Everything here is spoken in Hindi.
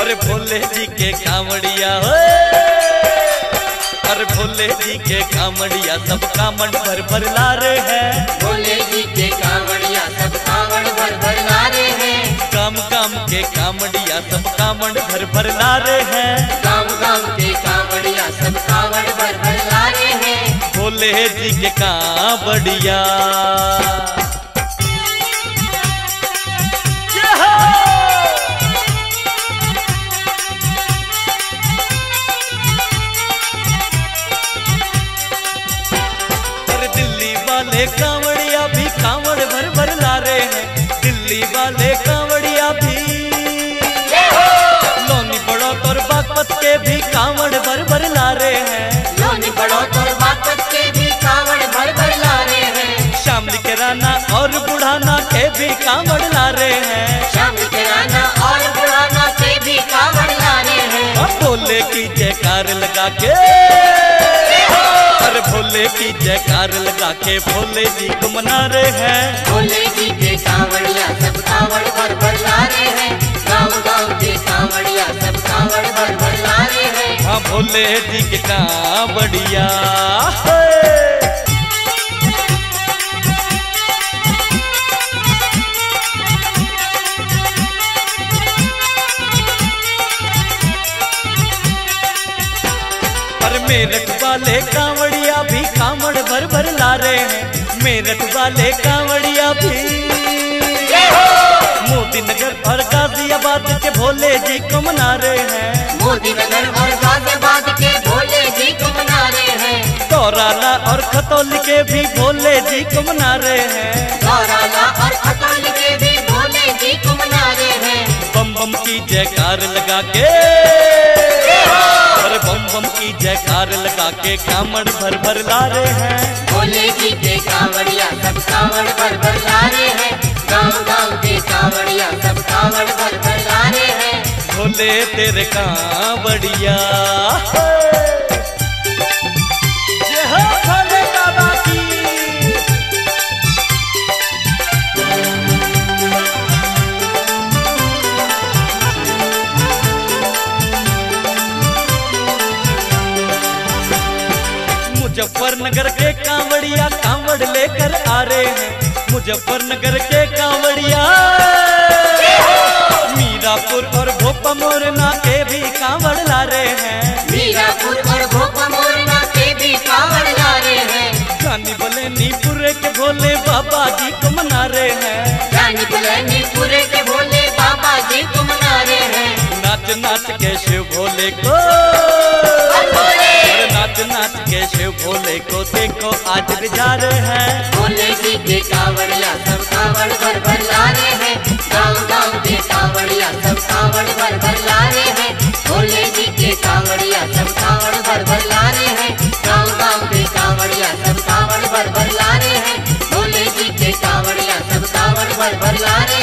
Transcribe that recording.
अरे भोले जी के कांवड़िया अरे भोले जी के कांवड़िया सब कामड़ भर भर ला रहे हैं। भोले जी के कांवड़िया सब कांवड़ भर भर ला रहे हैं। काम काम के कांवड़िया सब कामड़ भर भर ला रहे हैं। गाँव काम के कांवड़िया सब कांवड़ भर भर ला भोले जी के कांवड़िया। दिल्ली वाले कांवड़िया भी कांवड़ भर भर ला रहे हैं। दिल्ली वाले कांवड़िया भी। लोनी बड़ो तोर बागपत के भी कांवड़ भर भर ला रहे हैं। लोनी बड़ो और बुढ़ाना के भी कांवड़ ला रहे हैं और बुढ़ाना के भी कांवड़ ला रहे हैं। अब भोले की जयकार लगा के अरे भोले की जयकार लगा के भोले जी को मना रहे हैं। भोले जी के कांवड़िया सब कांवड़ भर भर ला रहे हैं। गाँव गाँव के कांवड़िया सब कांवड़ भर भर ला रहे हैं। हाँ भोले जी के कांवड़िया मेरठ वाले कांवड़िया भी कांवड़ भर भर ला रहे हैं। मेरठ वाले कांवड़िया भी। मोदी नगर और गाजियाबाद के भोले जी को मना रहे हैं। मोदी नगर और गाजियाबाद के भोले जी को मना रहे हैं। तोराला और खतौली के भी भोले जी को मना रहे हैं। गौराला और खतौल के भी भोले जी को मना रहे हैं। बम बम की जयकार लगा के बम बम की जयकार लगा के कामड़ भर भर ला रहे हैं। भोले जी के कांवड़िया सब कांवड़ भर भर ला रहे हैं। गाँव गाँव के कांवड़िया सब कांवड़ भर भर ला रहे हैं। भोले तेरे कांवड़िया मुजफ्फरनगर के कांवड़िया कांवड़ लेकर आ रहे हैं। मुजफ्फरनगर के कांवड़िया। मीरापुर और भोपा मोरना के भी कांवड़ ला रहे हैं। मीरापुर और भोपा मोरना के भी कांवड़ ला रहे हैं। गानी बोले नीपुर के भोले बाबा जी को मना रहे हैं। रानी बुलंदी पूरे के भोले बाबा जी को मना रहे हैं। नाच नाच के शिव भोले को नाच के शिव भोले को देखो, आज बिजा रहे हैं। भोले जी के कांवड़िया सब कांवड़ भर भर ला रहे हैं। गाँव गाँव के कांवड़िया सब कांवड़ भर भर ला रहे हैं। भोले जी के कांवड़िया सब कांवड़ भर भर ला रहे हैं। गाँव गाँव के कांवड़िया सब कांवड़ भर भर ला रहे हैं। भोले जी के कांवड़िया सब कांवड़ भर भर ला रहे